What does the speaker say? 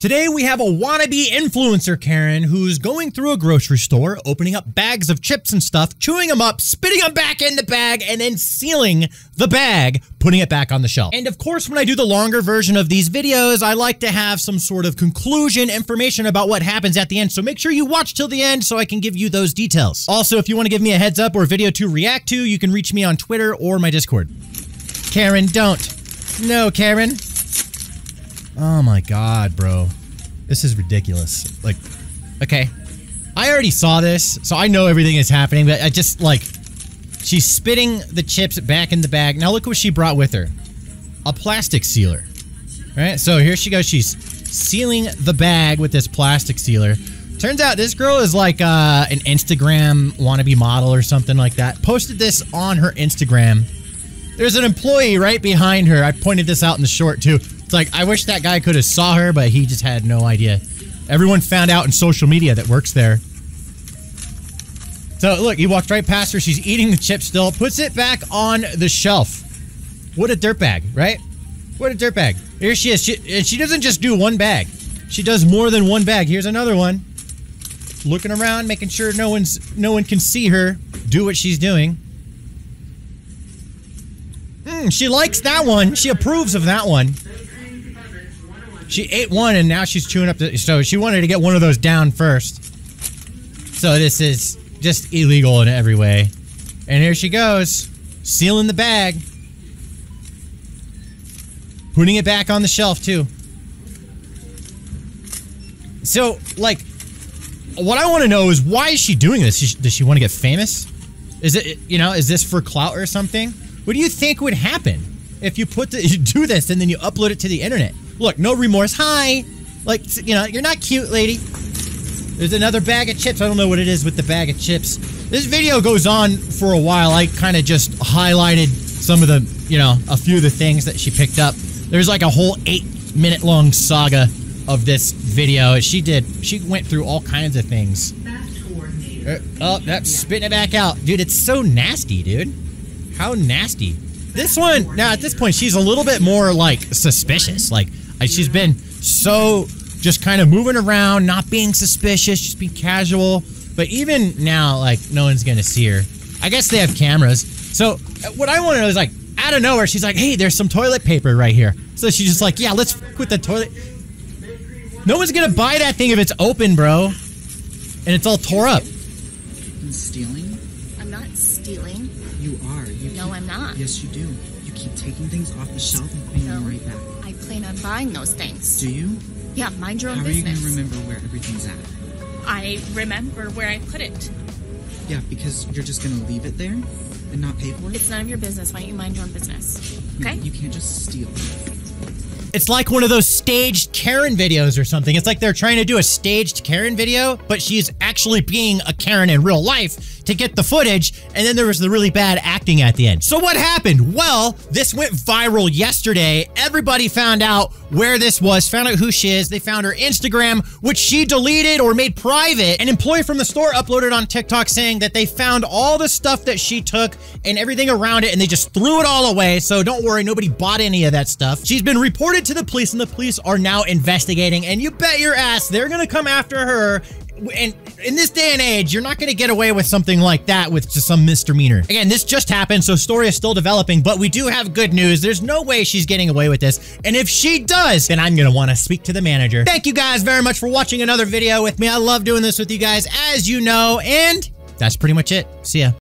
Today we have a wannabe influencer Karen who's going through a grocery store, opening up bags of chips and stuff, chewing them up, spitting them back in the bag, and then sealing the bag, putting it back on the shelf. And of course, when I do the longer version of these videos, I like to have some sort of conclusion information about what happens at the end. So make sure you watch till the end so I can give you those details. Also, if you want to give me a heads up or video to react to, you can reach me on Twitter or my Discord. Karen, don't. No, Karen. Oh my god, bro. This is ridiculous. Like, okay. I already saw this, so I know everything is happening, but I just, like, she's spitting the chips back in the bag. Now look what she brought with her. A plastic sealer. Right? So here she goes. She's sealing the bag with this plastic sealer. Turns out this girl is like uh, an Instagram wannabe model or something like that. Posted this on her Instagram. There's an employee right behind her. I pointed this out in the short too. It's like, I wish that guy could have saw her, but he just had no idea. Everyone found out in social media that works there. So look, he walked right past her. She's eating the chip still, puts it back on the shelf. What a dirtbag, right? What a dirtbag. Here she is. She, and she doesn't just do one bag. She does more than one bag. Here's another one. Looking around, making sure no one's no one can see her do what she's doing. Mm, she likes that one. She approves of that one. She ate one and now she's chewing up the. So she wanted to get one of those down first. So this is just illegal in every way. And here she goes, sealing the bag. Putting it back on the shelf too. So, like, what I want to know is why is she doing this? Does she want to get famous? Is it, you know, is this for clout or something? What do you think would happen if you put the, you do this and then you upload it to the internet? Look, no remorse. Hi. Like, you know, you're not cute, lady. There's another bag of chips. I don't know what it is with the bag of chips. This video goes on for a while. I kind of just highlighted some of the, you know, a few of the things that she picked up. There's like a whole eight minute long saga of this video. She did, she went through all kinds of things. Uh, oh, that's spitting it back out. Dude, it's so nasty, dude. How nasty. This one, now at this point, she's a little bit more like suspicious. Like, she's been so just kind of moving around, not being suspicious, just being casual. But even now, like, no one's gonna see her. I guess they have cameras. So, uh, what I want to know is like, out of nowhere, she's like, hey, there's some toilet paper right here. So she's just like, yeah, let's with the toilet. No one's gonna buy that thing if it's open, bro. And it's all tore up. I'm Stealing? I'm not stealing. You are. You no, keep, I'm not. Yes, you do. You keep taking things off the shelf and putting them right back. I plan on buying those things. Do you? Yeah, mind your own How business. How are you going to remember where everything's at? I remember where I put it. Yeah, because you're just going to leave it there and not pay for it? It's none of your business. Why don't you mind your own business? Okay? No, you can't just steal. It's like one of those staged Karen videos or something. It's like they're trying to do a staged Karen video, but she's actually being a Karen in real life to get the footage, and then there was the really bad acting at the end. So what happened? Well, this went viral yesterday. Everybody found out where this was, found out who she is. They found her Instagram, which she deleted or made private. An employee from the store uploaded on TikTok saying that they found all the stuff that she took and everything around it, and they just threw it all away. So don't worry, nobody bought any of that stuff. She's been reported to the police, and the police are now investigating. And you bet your ass they're gonna come after her and in this day and age, you're not going to get away with something like that with just some misdemeanor. Again, this just happened, so story is still developing, but we do have good news. There's no way she's getting away with this. And if she does, then I'm going to want to speak to the manager. Thank you guys very much for watching another video with me. I love doing this with you guys, as you know, and that's pretty much it. See ya.